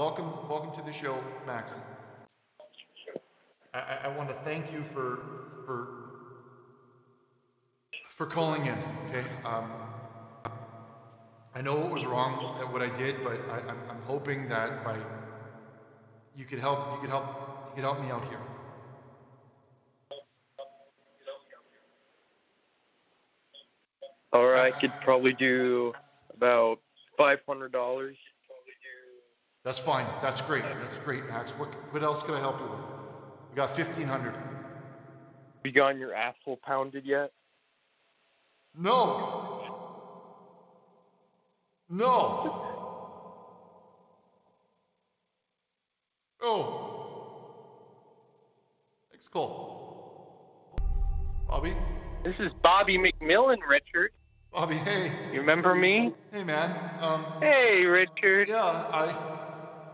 welcome, welcome to the show, Max. I, I, want to thank you for for for calling in. Okay. Um, I know what was wrong what I did, but I, I'm, I'm hoping that by you could help you could help you could help me out here. Or I could probably do about five hundred dollars. That's fine. That's great. That's great, Max. What what else can I help you with? We got fifteen hundred. You gotten your asshole pounded yet? No. No. Oh. Thanks, Cole. Bobby? This is Bobby McMillan, Richard. Bobby, hey. You remember me? Hey, man. Um, Hey, Richard. yeah, I.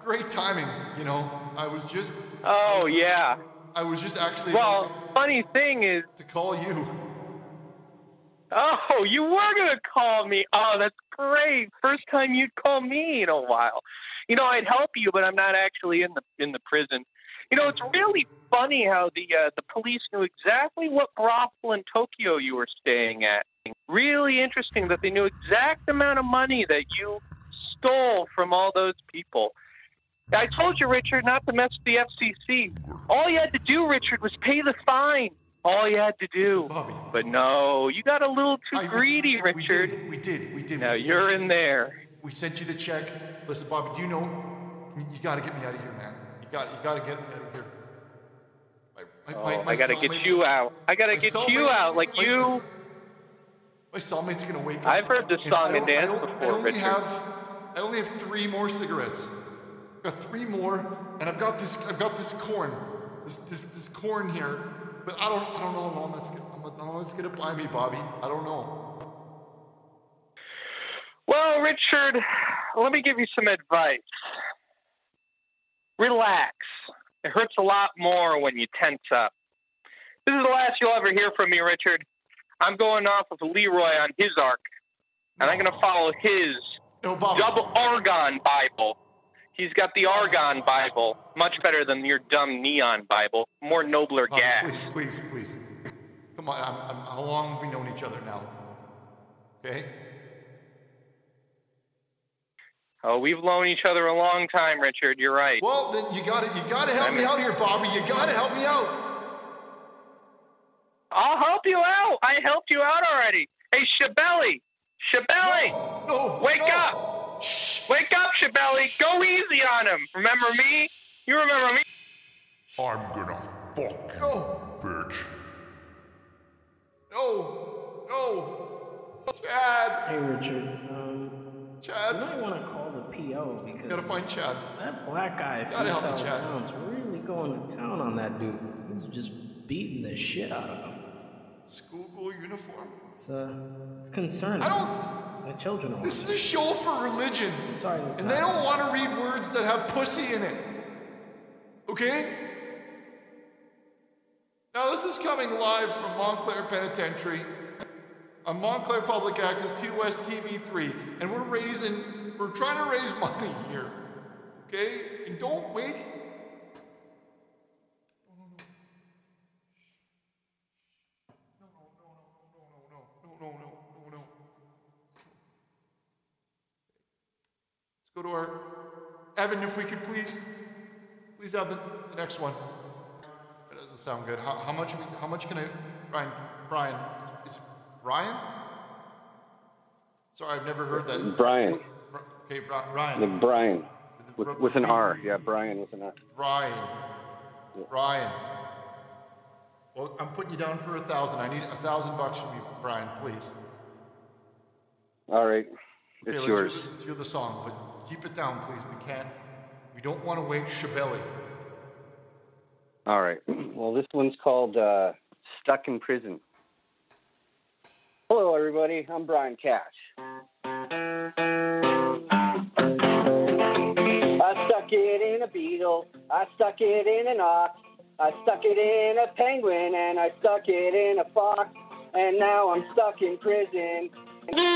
Great timing, you know. I was just. Oh yeah. I was just actually Well, about funny thing is, to, to call you. oh, you were gonna call me. Oh, that's great. First time you'd call me in a while. You know, I'd help you, but I'm not actually in the in the prison. You know, it's really funny how the uh, the police knew exactly what brothel in Tokyo you were staying at. Really interesting that they knew exact amount of money that you stole from all those people. I told you, Richard, not to mess with the FCC. All you had to do, Richard, was pay the fine. All you had to do. Bobby. But no, you got a little too I- greedy, we Richard. did, We did. We did. Now We you're you- in there. We sent you the check. Listen, Bobby, do you know? You, you got to get me out of here, man. You got you got to get me out of here. My, my, Oh, my, I gotta get you out. I gotta get you out. Like you. My cellmate's gonna wake up. I've heard this song and I dance don't- I before, only Richard. have I only have three more cigarettes. I've got three more, and I've got this I've got this corn, this this, this corn here. But I don't I don't know how long that's gonna, how long it's gonna buy me, Bobby. I don't know. Well, Richard, let me give you some advice. Relax. It hurts a lot more when you tense up. This is the last you'll ever hear from me, Richard. I'm going off with Leroy on his ark, and I'm going to follow his No, double Argon Bible. He's got the Argon Bible, much better than your dumb neon Bible, more nobler Bobby, gas. please, please, please. Come on. I'm, I'm, how long have we known each other now? Okay. Oh, we've known each other a long time, Richard. You're right. Well, then you got to you got to help me I'm- out here, Bobby. You got to help me out. I'll help you out. I helped you out already. Hey, Shabelly. Shabelly. No, Wake no. up. Shh. Wake up, Shabelly. Go easy on him. Remember me? You remember me? I'm gonna fuck you, No, bitch. no, no. Chad, Hey Richard, um, you Chad. might want to call the PO because Gotta find Chad. that black guy Gotta help me, Chad. Brown's really going to town on that dude. He's just beating the shit out of him. Schoolgirl uniform. It's uh, it's concerning. I don't. My children. This is a show for religion, I'm sorry, this and they don't want to read words that have pussy in it. Okay. Now this is coming live from Montclair Penitentiary on Montclair Public Access 2 West TV3, and we're raising, we're trying to raise money here. Okay? And don't wake. Evan, if we could please, please have the, the next one. That doesn't sound good. How, how much? we- How much can I, Brian? Brian, is, is it Brian? Sorry, I've never heard that. Brian. Okay, Bri- Ryan. The Brian. With- With, an R. Yeah, Brian with an R. Brian. Brian. Well, I'm putting you down for a thousand. I need a thousand bucks from you, Brian, please. All right. Okay, It's let's yours. Hear, let's hear the song, but keep it down, please. We can't. We don't want to wake Shabelly. All right. Well, this one's called uh, Stuck in Prison. Hello, everybody. I'm Brian Cash. I stuck it in a beetle. I stuck it in an ox. I stuck it in a penguin, and I stuck it in a fox. And now I'm stuck in prison. Everybody!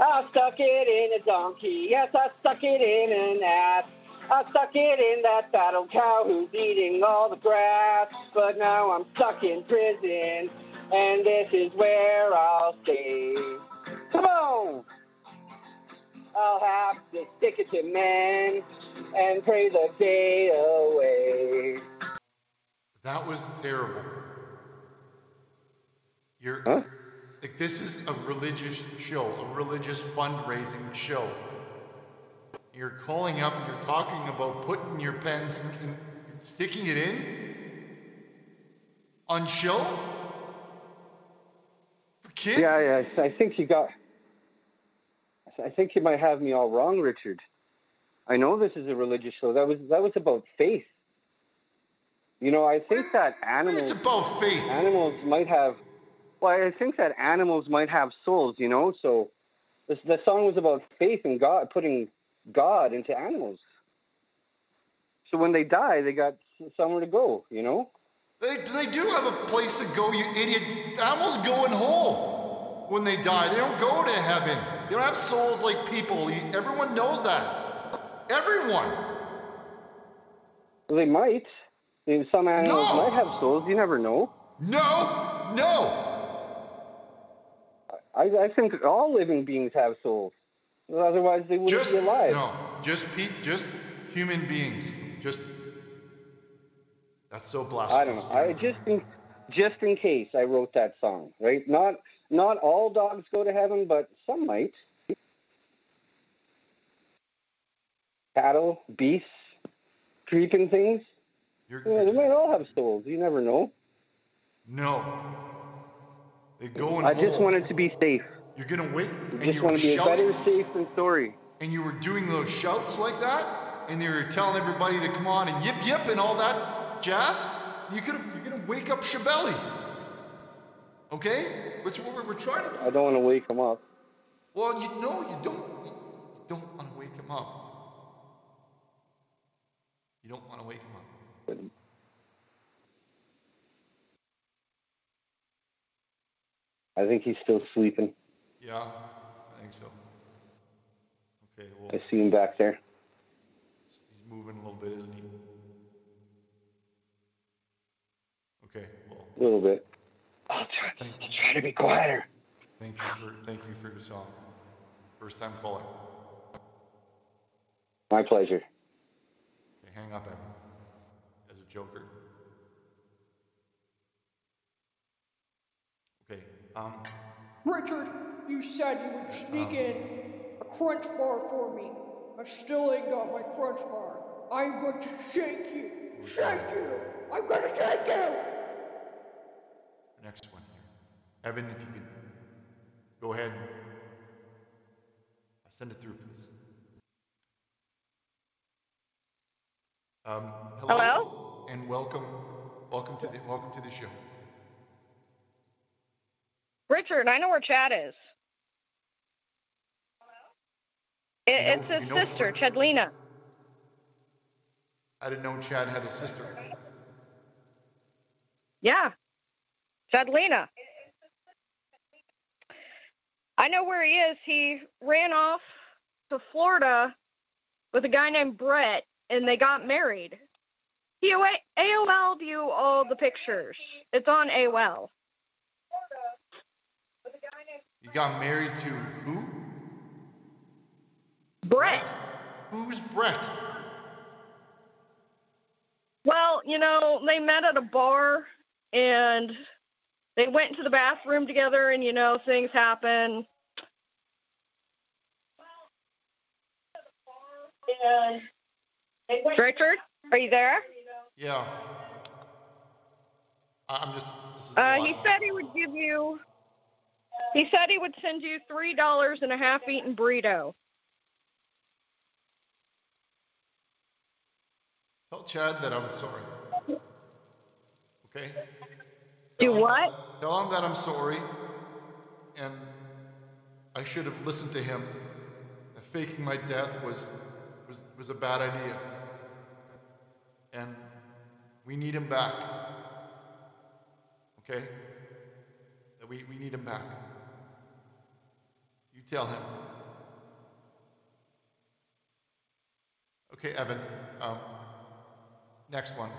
I stuck it in a donkey. Yes, I stuck it in an ass. I stuck it in that battle cow who's eating all the grass. But now I'm stuck in prison, and this is where I'll stay. Come on! I'll have to stick it to men and pray the day away. That was terrible. You're Huh? like this is a religious show, a religious fundraising show. You're calling up, and you're talking about putting your pens and, and sticking it in on show for kids. Yeah, yeah. I think you got. I think you might have me all wrong, Richard. I know this is a religious show. That was that was about faith. You know, I think that animals. It's about faith. animals might have. Well, I think that animals might have souls. You know, so this the song was about faith and God putting God into animals. So when they die, they got somewhere to go. You know. They, they do have a place to go, you idiot. Animals go in hole when they die. They don't go to heaven. They don't have souls like people. Everyone knows that. Everyone. They might. Some animals No. might have souls. You never know. No, no. I, I think all living beings have souls. Otherwise, they wouldn't Just be alive. no. Just pe- just human beings. Just that's so blasphemous. I don't know. I just in, just in case I wrote that song, right? Not not all dogs go to heaven, but some might. Cattle, beasts, creeping things. You're, Yeah, they might all have souls. You never know. no. They go in I just wanted to be safe. You're gonna wake and Just want to be shouting. better safe than sorry. and you were doing those shouts like that, and you were telling everybody to come on and yip yip and all that jazz, you could you're gonna wake up Shabelly. Okay? Which we're, we're trying to. I don't want to wake him up. Well, you know you don't you don't want to wake him up. You don't want to wake him up. I think he's still sleeping. Yeah, I think so. Okay, well, I see him back there. he's moving a little bit, isn't he? Okay, well, A little bit. I'll try, I'll try to be quieter. thank you for thank you for your song. First time caller. My pleasure. Okay, hang up, Evan. As a joker. Okay. Um. Richard, you said you would sneak in a crunch bar for me. I still ain't got my crunch bar. I'm going to shake you. Shake you. I'm going to shake you. Next one here. Evan, if you could go ahead and send it through, please. Um, hello, Hello? and welcome, welcome to the welcome to the show. Richard, I know where Chad is. It, know- it's his know- sister, Chadlena. I didn't know Chad had a sister. Yeah, Chadlena. I know where he is. He ran off to Florida with a guy named Brett, and they got married. He AOL'd you all the pictures. It's on AOL. You got married to who? Brett. Who's Brett? Well, you know, they met at a bar and they went into the bathroom together and you know, things happen. And Richard, are you there? Yeah. I- I'm just. This is Uh, he said he would give you he said he would send you three dollars and a half eaten burrito. Tell Chad that I'm sorry. Okay? Do him- what? Tell him that I'm sorry and I should have listened to him. That faking my death was, was, was a bad idea. And we need him back. Okay? That we, we need him back. You tell him. Okay, Evan. Um, next one.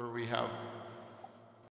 Where we have